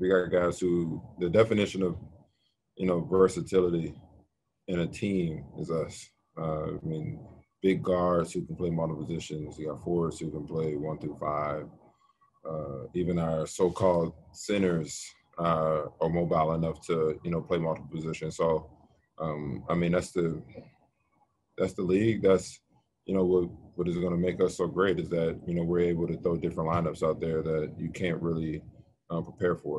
we got guys who the definition of you know versatility in a team is us. Uh, I mean, big guards who can play multiple positions. You got forwards who can play one through five. Uh, even our so-called centers uh, are mobile enough to you know play multiple positions. So, um, I mean, that's the that's the league. That's you know what what is going to make us so great is that you know we're able to throw different lineups out there that you can't really uh, prepare for.